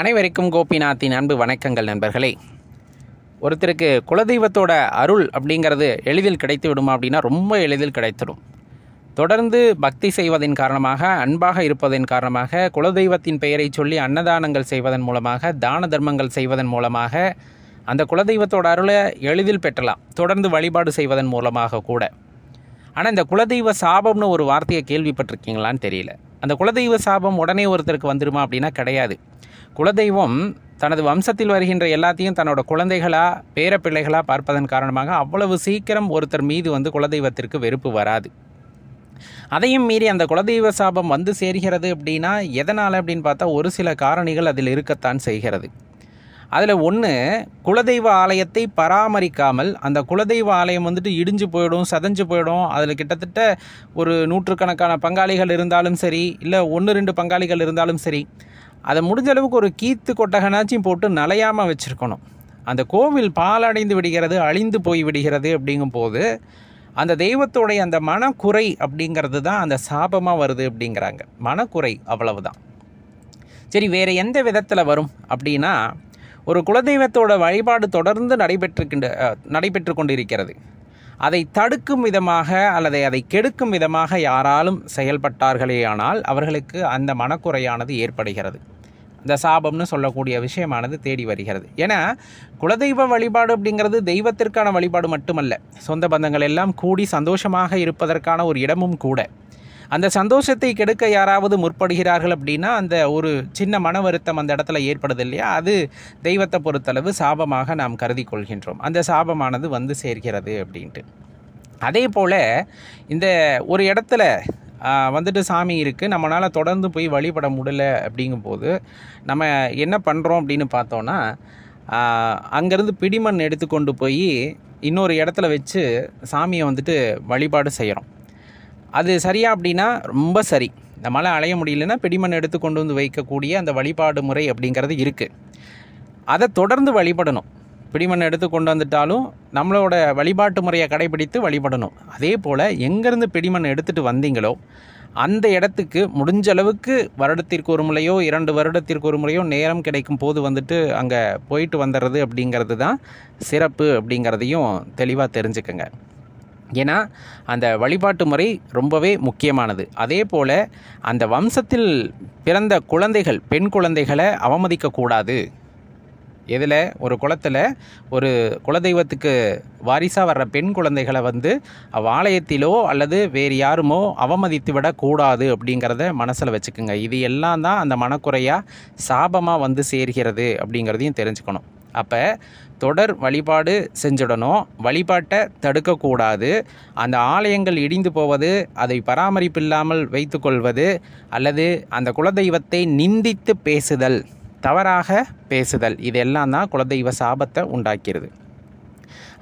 அனைவருக்கும் கோபிநாத்தின் அன்பு வணக்கங்கள் நண்பர்களே. ஒருத்தருக்கு குலதெய்வத்தோட அருள் அப்படிங்கிறது எளிதில் கிடைத்து விடுமா அப்படின்னா ரொம்ப எளிதில் கிடைத்திடும். தொடர்ந்து பக்தி செய்வதன் காரணமாக அன்பாக இருப்பதன் காரணமாக குலதெய்வத்தின் பெயரை சொல்லி அன்னதானங்கள் செய்வதன் மூலமாக தான தர்மங்கள் செய்வதன் மூலமாக அந்த குலதெய்வத்தோட அருளை எளிதில் பெற்றலாம். தொடர்ந்து வழிபாடு செய்வதன் மூலமாக கூட. ஆனால் இந்த குலதெய்வ சாபம்னு ஒரு வார்த்தையை கேள்விப்பட்டிருக்கீங்களான்னு தெரியல. அந்த குலதெய்வ சாபம் உடனே ஒருத்தருக்கு வந்துடுமா அப்படின்னா கிடையாது. குலதெய்வம் தனது வம்சத்தில் வருகின்ற எல்லாத்தையும் தன்னோட குழந்தைகளா பேரப்பிள்ளைகளா பார்ப்பதன் காரணமாக அவ்வளவு சீக்கிரம் ஒருத்தர் மீது வந்து குலதெய்வத்திற்கு வெறுப்பு வராது. அதையும் மீறி அந்த குலதெய்வ சாபம் வந்து சேர்கிறது அப்படின்னா எதனால் அப்படின்னு பார்த்தா ஒரு சில காரணிகள் அதில் இருக்கத்தான் செய்கிறது. அதில் ஒன்று குலதெய்வ ஆலயத்தை பராமரிக்காமல் அந்த குலதெய்வ ஆலயம் வந்துட்டு இடிஞ்சு போயிடும் சதஞ்சு போயிடும். அதில் கிட்டத்தட்ட ஒரு நூற்றுக்கணக்கான பங்காளிகள் இருந்தாலும் சரி இல்லை ஒன்று ரெண்டு பங்காளிகள் இருந்தாலும் சரி அதை முடிஞ்ச அளவுக்கு ஒரு கீத்து கொட்டகனாச்சும் போட்டு நலையாமல் வச்சுருக்கணும். அந்த கோவில் பாலடைந்து விடுகிறது அழிந்து போய் விடுகிறது அப்படிங்கும்போது அந்த தெய்வத்தோடைய அந்த மனக்குறை அப்படிங்கிறது தான் அந்த சாபமாக வருது அப்படிங்கிறாங்க. மனக்குறை அவ்வளவுதான். சரி வேறு எந்த விதத்தில் வரும் அப்படின்னா ஒரு குலதெய்வத்தோட வழிபாடு தொடர்ந்து நடைபெற்றுக்கின்ற நடைபெற்று கொண்டிருக்கிறது. அதை தடுக்கும் விதமாக அல்லது அதை கெடுக்கும் விதமாக யாராலும் செயல்பட்டார்களேயானால் அவர்களுக்கு அந்த மனக்குறையானது ஏற்படுகிறது. இந்த சாபம்னு சொல்லக்கூடிய விஷயமானது தேடி வருகிறது. ஏன்னா குலதெய்வ வழிபாடு அப்படிங்கிறது தெய்வத்திற்கான வழிபாடு மட்டுமல்ல. சொந்த பந்தங்கள் எல்லாம் கூடி சந்தோஷமாக இருப்பதற்கான ஒரு இடமும் கூட. அந்த சந்தோஷத்தை கெடுக்க யாராவது முற்படுகிறார்கள் அப்படின்னா அந்த ஒரு சின்ன மன வருத்தம் அந்த இடத்துல ஏற்படுது இல்லையா? அது தெய்வத்தை பொறுத்தளவு சாபமாக நாம் கருதி கொள்கின்றோம். அந்த சாபமானது வந்து சேர்கிறது அப்படின்ட்டு. அதே போல் இந்த ஒரு இடத்துல வந்துட்டு சாமி இருக்குது நம்மளால் தொடர்ந்து போய் வழிபட முடியல அப்படிங்கும்போது நம்ம என்ன பண்ணுறோம் அப்படின்னு பார்த்தோன்னா அங்கேருந்து பிடிமண் எடுத்து கொண்டு போய் இன்னொரு இடத்துல வச்சு சாமியை வந்துட்டு வழிபாடு செய்கிறோம் அது சரியா அப்படின்னா ரொம்ப சரி. நம்மளால் அலைய முடியலன்னா பிடிமண் எடுத்து கொண்டு வந்து வைக்கக்கூடிய அந்த வழிபாடு முறை அப்படிங்கிறது இருக்குது அதை தொடர்ந்து வழிபடணும். பிடிமண் எடுத்து கொண்டு வந்துட்டாலும் நம்மளோட வழிபாட்டு முறையை கடைபிடித்து வழிபடணும். அதே போல் எங்கேருந்து பிடிமண் எடுத்துகிட்டு வந்தீங்களோ அந்த இடத்துக்கு முடிஞ்ச அளவுக்கு வருடத்திற்கு ஒரு முறையோ இரண்டு வருடத்திற்கு ஒரு முறையோ நேரம் கிடைக்கும் போது வந்துட்டு அங்கே போயிட்டு வந்துடுறது அப்படிங்கிறது தான் சிறப்பு அப்படிங்கிறதையும் தெளிவாக தெரிஞ்சுக்கங்க. ஏன்னா அந்த வழிபாட்டு முறை ரொம்பவே முக்கியமானது. அதே போல் அந்த வம்சத்தில் பிறந்த குழந்தைகள் பெண் குழந்தைகளை அவமதிக்கக்கூடாது. எதில் ஒரு குளத்தில் ஒரு குலதெய்வத்துக்கு வாரிசாக வர்ற பெண் குழந்தைகளை வந்து ஆலயத்திலோ அல்லது வேறு யாருமோ அவமதித்து விடக்கூடாது அப்படிங்கிறத மனசில் வச்சுக்கோங்க. இது எல்லாம் தான் அந்த மனக்குறையாக சாபமாக வந்து சேர்கிறது அப்படிங்கிறதையும் தெரிஞ்சுக்கணும். அப்போ தொடர் வழிபாடு செஞ்சுடணும். வழிபாட்டை தடுக்கக்கூடாது அந்த ஆலயங்கள் இடிந்து போவது அதை பராமரிப்பில்லாமல் வைத்துக்கொள்வது அல்லது அந்த குலதெய்வத்தை நிந்தித்து பேசுதல் தவறாக பேசுதல். இதெல்லாம் தான் குலதெய்வ சாபத்தை உண்டாக்கிறது.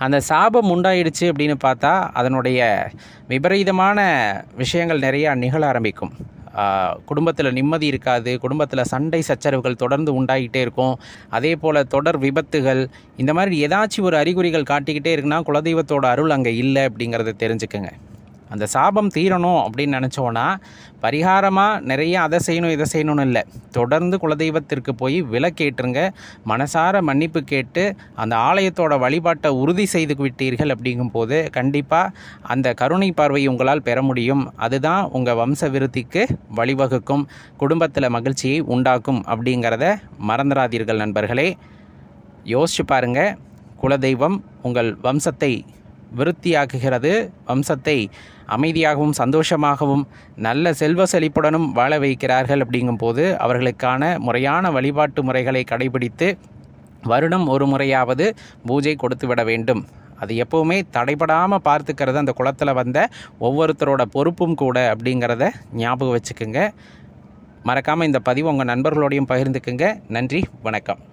அந்த சாபம் உண்டாயிடுச்சு அப்படின்னு பார்த்தா அதனுடைய விபரீதமான விஷயங்கள் நிறையா நிகழ ஆரம்பிக்கும். குடும்பத்தில் நிம்மதி இருக்காது குடும்பத்தில் சண்டை சச்சரவுகள் தொடர்ந்து உண்டாகிட்டே இருக்கும். அதே போல் தொடர் விபத்துகள் இந்த மாதிரி ஏதாச்சும் ஒரு அறிகுறிகள் காட்டிக்கிட்டே இருக்குன்னா குலதெய்வத்தோட அருள் அங்கே இல்லை அப்படிங்கிறத தெரிஞ்சுக்கங்க. அந்த சாபம் தீரணும் அப்படின்னு நினச்சோன்னா பரிகாரமாக நிறைய அதை செய்யணும் இதை செய்யணும்னு இல்லை. தொடர்ந்து குலதெய்வத்திற்கு போய் விலக்கேற்றுங்க மனசார மன்னிப்பு கேட்டு அந்த ஆலயத்தோட வழிபாட்டை உறுதி செய்து விட்டீர்கள் அப்படிங்கும்போது கண்டிப்பாக அந்த கருணை பார்வை உங்களால் பெற முடியும். அதுதான் உங்கள் வம்ச விருத்திக்கு வழிவகுக்கும் குடும்பத்தில் மகிழ்ச்சியை உண்டாக்கும் அப்படிங்கிறத மறந்துடாதீர்கள் நண்பர்களே. யோசிச்சு பாருங்கள் குலதெய்வம் உங்கள் வம்சத்தை விருத்தியாக்குகிறது. வம்சத்தை அமைதியாகவும் சந்தோஷமாகவும் நல்ல செல்வ செழிப்புடனும் வாழ வைக்கிறார்கள் அப்படிங்கும்போது அவர்களுக்கான முறையான வழிபாட்டு முறைகளை கடைபிடித்து வருடம் ஒரு முறையாவது பூஜை கொடுத்து விட வேண்டும். அது எப்போவுமே தடைபடாமல் பார்த்துக்கிறது அந்த குளத்தில் வந்த ஒவ்வொருத்தரோட பொறுப்பும் கூட அப்படிங்கிறத ஞாபகம் வச்சுக்கோங்க. மறக்காமல் இந்த பதிவு உங்கள் நண்பர்களோடையும் பகிர்ந்துக்குங்க. நன்றி வணக்கம்.